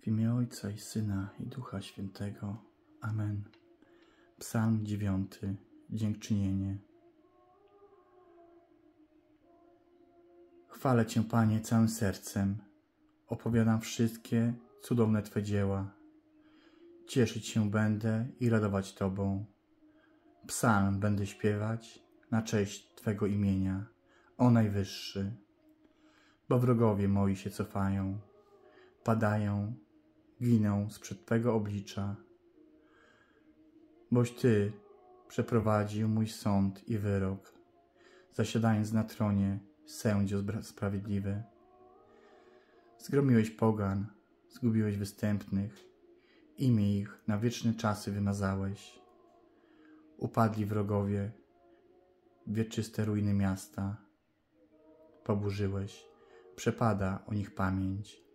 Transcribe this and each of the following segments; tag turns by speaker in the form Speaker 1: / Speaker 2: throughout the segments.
Speaker 1: W imię Ojca i Syna i Ducha Świętego. Amen. Psalm dziewiąty. Dziękczynienie. Chwalę Cię, Panie, całym sercem. Opowiadam wszystkie cudowne Twe dzieła. Cieszyć się będę i radować Tobą. Psalm będę śpiewać na cześć Twego imienia, o Najwyższy. Bo wrogowie moi się cofają, padają, giną sprzed Twego oblicza. Boś Ty przeprowadził mój sąd i wyrok, zasiadając na tronie, sędzio sprawiedliwy. Zgromiłeś pogan, zgubiłeś występnych, imię ich na wieczne czasy wymazałeś. Upadli wrogowie, wieczyste ruiny miasta. Poburzyłeś, przepada o nich pamięć.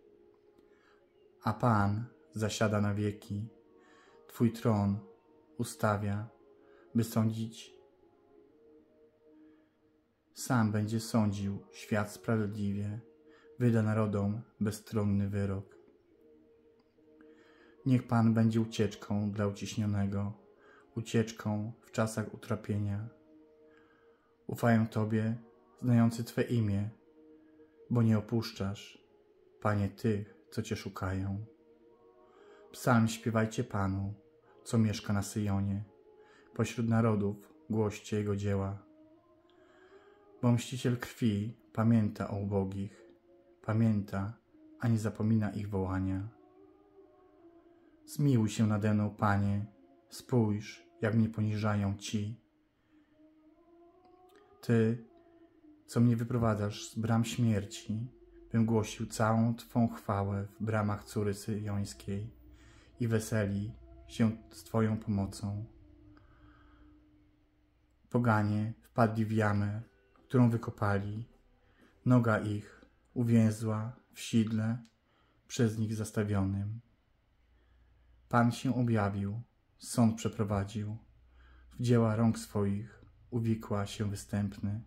Speaker 1: A Pan zasiada na wieki, Twój tron ustawia, by sądzić. Sam będzie sądził świat sprawiedliwie, wyda narodom bezstronny wyrok. Niech Pan będzie ucieczką dla uciśnionego, ucieczką w czasach utrapienia. Ufają Tobie, znający Twe imię, bo nie opuszczasz, Panie, tych, co Cię szukają. Psalm śpiewajcie Panu, co mieszka na Syjonie. Pośród narodów głoście Jego dzieła. Bo mściciel krwi pamięta o ubogich, pamięta, a nie zapomina ich wołania. Zmiłuj się nade mną, Panie, spójrz, jak mnie poniżają Ci. Ty, co mnie wyprowadzasz z bram śmierci, bym głosił całą Twą chwałę w bramach córy syjońskiej i weseli się z Twoją pomocą. Poganie wpadli w jamę, którą wykopali. Noga ich uwięzła w sidle przez nich zastawionym. Pan się objawił, sąd przeprowadził, w dzieła rąk swoich uwikła się występny.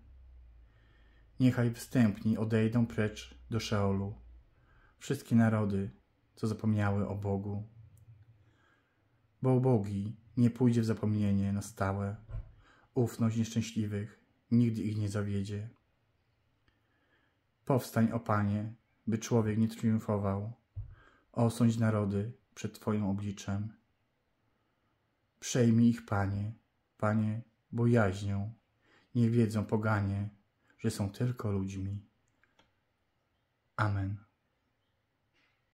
Speaker 1: Niechaj wstępni odejdą precz do Szeolu, wszystkie narody, co zapomniały o Bogu. Bo ubogi nie pójdzie w zapomnienie na stałe, ufność nieszczęśliwych nigdy ich nie zawiedzie. Powstań, o Panie, by człowiek nie triumfował, osądź narody przed Twoim obliczem. Przejmij ich, Panie, Panie, bo jaźnią, nie wiedzą poganie, że są tylko ludźmi. Amen.